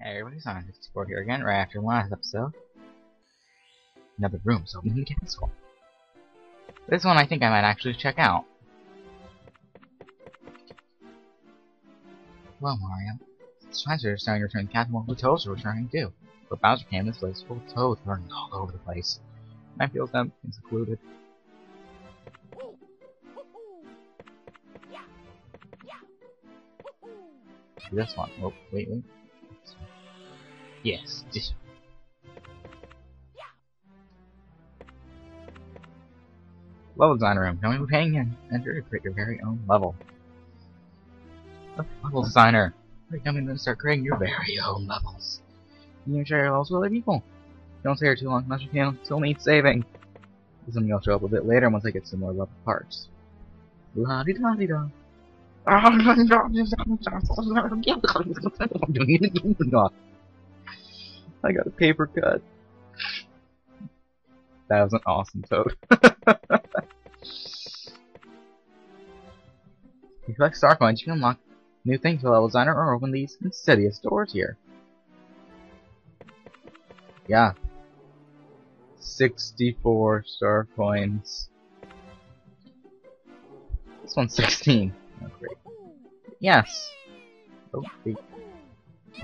Hey everybody, Sonicman64 here again, right after last episode. Another room, so we can get this one. This one I think I might actually check out. Well, Mario. Spencer is starting to return to Captain the Toads are returning too. But Bowser came this place full of toads running all over the place. I feel them and secluded. This one. Oh, wait, wait. Yes, this Level design room. Come in paying and enter to create your very own level. Oh, level designer. You're coming to start creating your very own levels. You can share your levels with other people. Don't stay here too long unless you can still need saving. Something will show up a bit later once I get some more level parts. La di da di da. I got a paper cut. That was an awesome toad. if you collect star coins, you can unlock new things for level designer or open these insidious doors here. Yeah. 64 star coins. This one's 16. Oh, great. Yes. Oh, wait.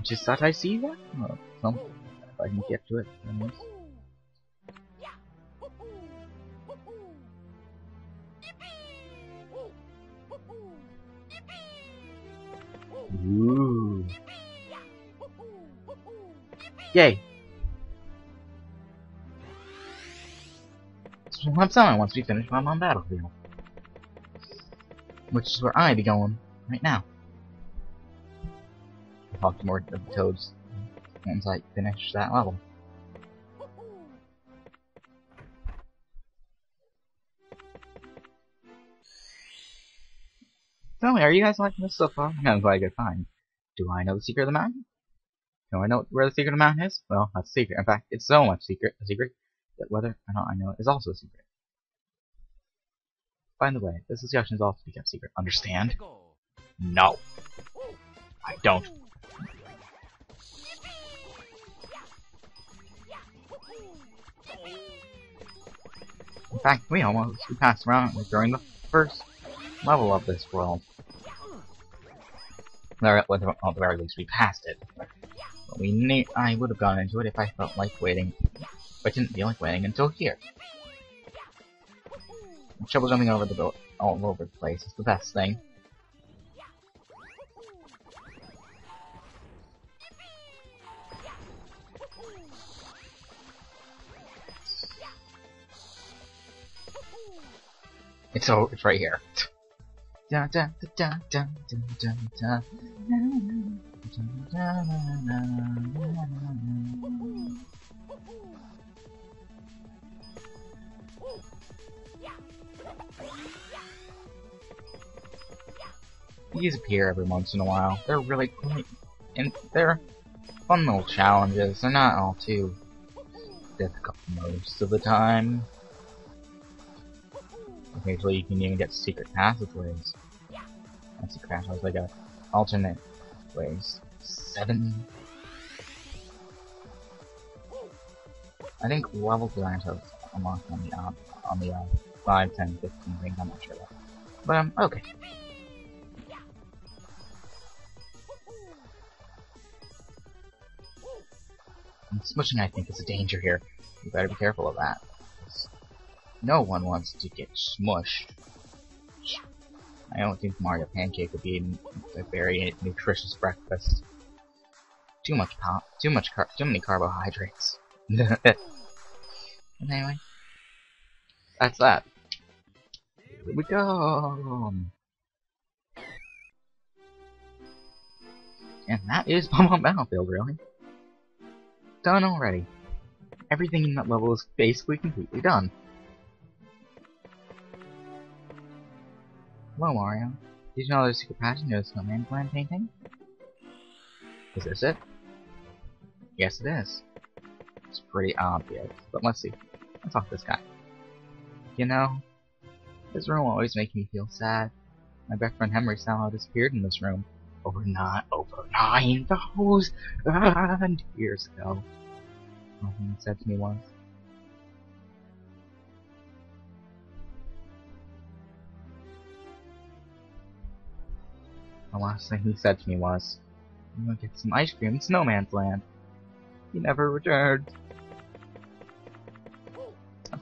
Just thought I see that? Oh, some, if I can get to it. Ooh. Yay. So what I'm selling once we finish my on Battlefield. Which is where I be going right now. I'll talk to more of the toads once I finish that level. Tell me, are you guys liking this so far? I'm glad I could find. Do I know the secret of the mountain? Do I know where the secret of the mountain is? Well, that's a secret. In fact, it's so much secret, a secret, that whether or not I know it is also a secret. By the way, this discussion is also to be kept secret. Understand? No. I don't. Fact, we almost we passed around during the first level of this world. Or at the very least, we passed it. But we. I would have gone into it if I felt like waiting. But I didn't feel like waiting until here. Trouble jumping over the all over the place is the best thing. It's oh, it's right here. Da, da, da, da, da, da, da, These appear every once in a while. They're really quite, and they're fun little challenges. They're not all too difficult most of the time. Occasionally you can even get secret passageways. That's a crash. I was like a alternate ways. Seven. I think level design have unlocked on the uh, on the uh, 5, 10, 15 thing. I'm not sure about. But um, okay. And smushing, I think, is a danger here. You better be careful of that. No one wants to get smushed. I don't think Mario Pancake would be a very nutritious breakfast. Too much pop, too much car too many carbohydrates. anyway, that's that. Here we go. And that is Bob-omb Battlefield, really. Done already. Everything in that level is basically completely done. Hello, Mario. Did you know there's a secret passage to the Snowman's Land painting? Is this it? Yes, it is. It's pretty obvious, but let's see. Let's talk to this guy. You know, this room always makes me feel sad. My best friend Henry somehow disappeared in this room. over nine over nine thousand years ago. Nothing said to me once. The last thing he said to me was, I'm gonna get some ice cream in Snowman's Land. He never returned. Oh,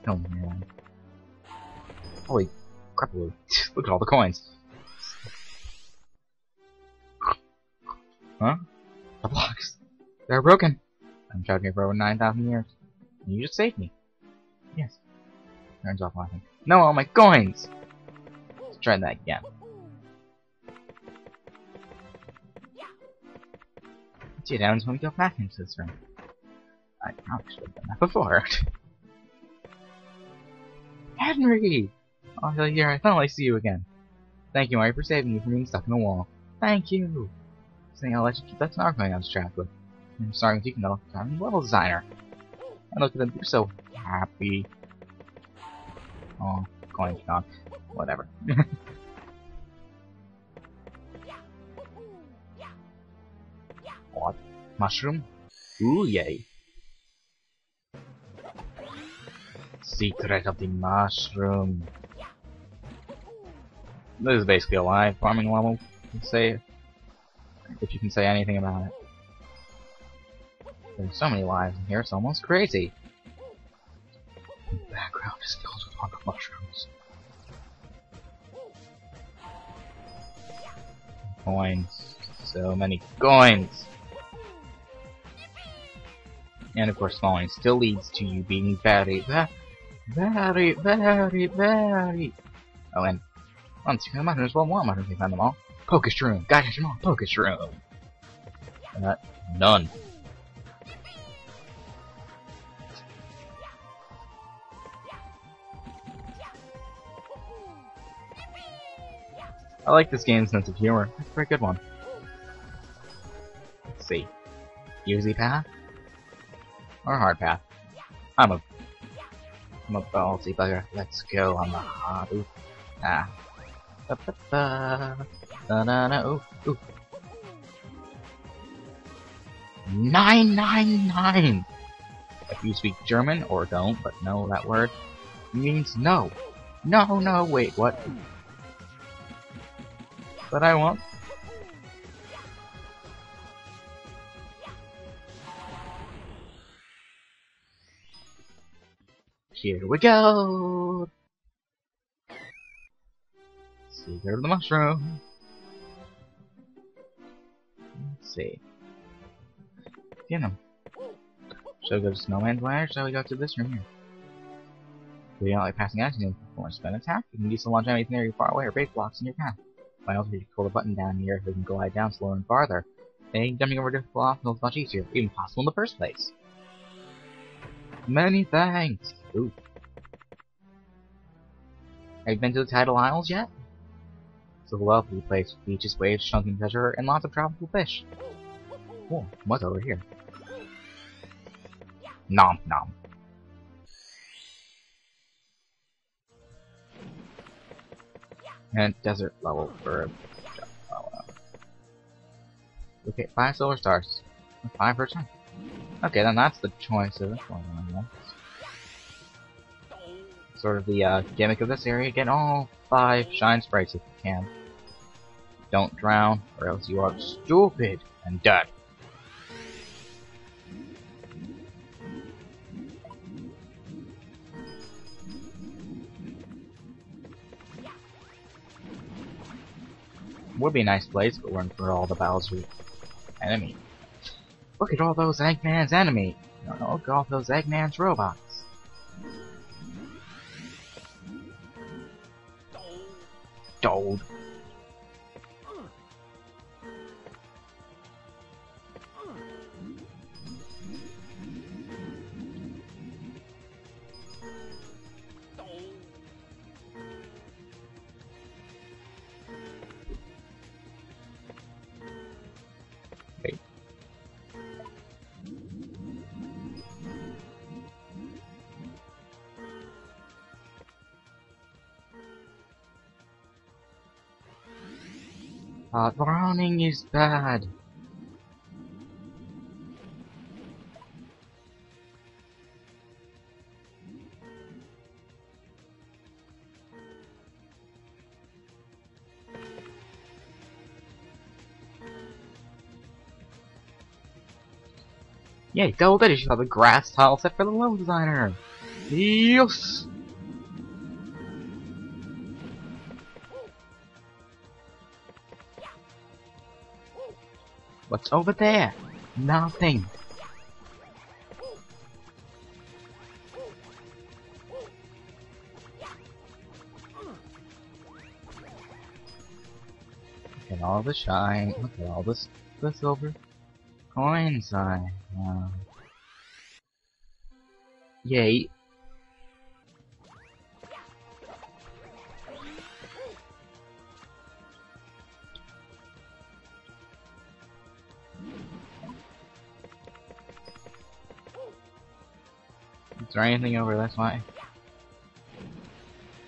Snowman. Holy crap, look at all the coins. Huh? The blocks. They're broken. I'm here for over 9,000 years. And you just saved me. Yes. Turns off laughing. No, all my coins! Let's try that again. See, now when we go back into this room. I probably should have done that before. Henry! Oh, here, I finally see you again. Thank you, Mario, for saving me from being stuck in a wall. Thank you! Saying I'll let you keep that star going I was trapped with. I'm with you can know, I'm a level designer. And look at them, they're so happy. Oh, coin gone. Whatever. Mushroom? Ooh, yay. Secret of the mushroom. This is basically a live farming level, say, if you can say anything about it. There's so many lives in here, it's almost crazy. The background is filled with hunk mushrooms. Coins. So many coins! And of course, falling still leads to you being very, very, very, very. Oh, and once you find mushrooms, well, more mushrooms, you find them all. Focus room, catch them all, focus room. Uh, none. I like this game's sense of humor. It's a very good one. Let's see. Easy path? Or hard path? I'm a... I'm a ballsy bugger. Let's go on the hard... Ah. Ba -ba -ba. Da -da -da. Ooh, ooh. 999! If you speak German, or don't, but know that word, means no. No, no, wait, what? But I won't. Here we go! Secret of the mushroom. Let's see. Get him. Shall we go to Snowman's Land, shall we go to this room here? If you don't like passing out, you can perform a spin attack. You can use to launch anything very far away or break blocks in your path. Finally, if you pull the button down here, so you can glide down slower and farther. Making jumping over difficult obstacles much easier, even possible in the first place. Many thanks! Ooh. Have you been to the Tidal Isles yet? It's a lovely place with beaches, waves, chunking treasure, and lots of tropical fish. Cool. What's over here? Nom nom. And desert level for Okay, five silver stars. Five per turn. Okay, then that's the choice of this one. Sort of the uh, gimmick of this area, get all five shine sprites if you can. Don't drown, or else you are stupid and dead. Would be a nice place, but we're in for all the Bowser enemy. Look at all those Eggman's enemy! Look at all those Eggman's robots! Uh, drowning is bad. Yay, double digits on the grass tile set for the level designer! Yes! What's over there? Nothing. Look at all the shine. Look at all this the silver coins I have. Yay. Is there anything over this way?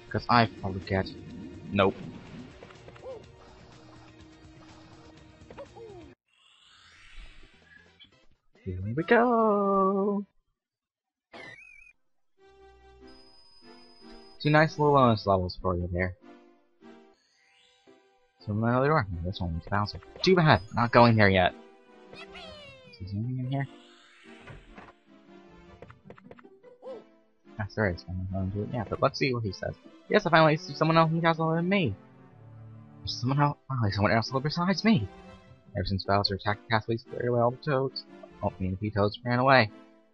Because I forget. Nope. Here we go! Two nice little bonus levels for you there. So another door. This one Bowser. Too bad, not going there yet. Is there anything in here? Yes, there is. I'm going to it. Yeah, but let's see what he says. Yes, I finally see someone else in the castle than me. Someone else. Oh, finally, someone else besides me. Ever since Bowser attacked the castle, he's cleared away all the toads. Oh, me and the toads ran away.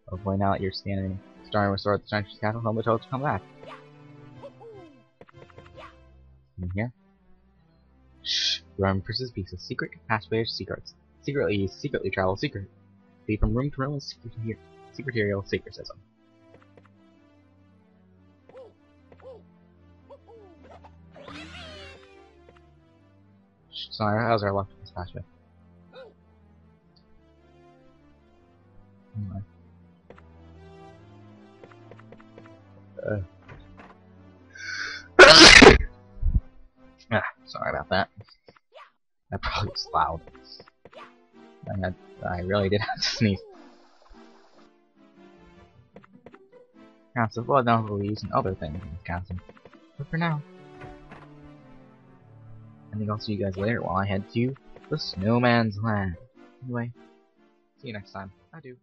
Hopefully, now that you're standing, starting to restore the the castle, all the toads come back. In here. Shh. Run Princess Beast, secret passageway of secrets. Secretly, secretly travel secret. Be from room to room with secret. Secretarial secretism. Sorry, how's our luck with this? Anyway. Uh. ah, sorry about that. That probably was loud. I, had, I really did have to sneeze. Counts of blood, the leaves, and other things in Wisconsin. But for now, I think I'll see you guys later while I head to the Snowman's Land. Anyway, see you next time. I do.